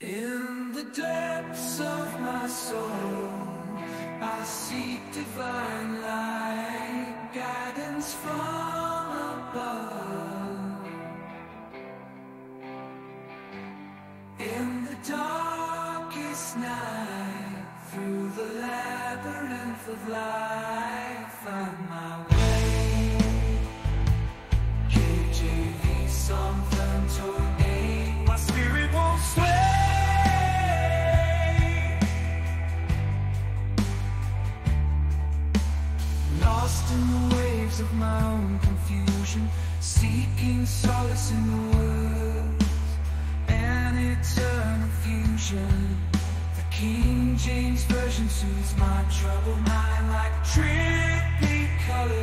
In the depths of my soul, I seek divine light, guidance from above. In the darkest night, through the labyrinth of life, Lost in the waves of my own confusion, seeking solace in the words and eternal fusion. The King James Version soothes my troubled mind like trippy colors.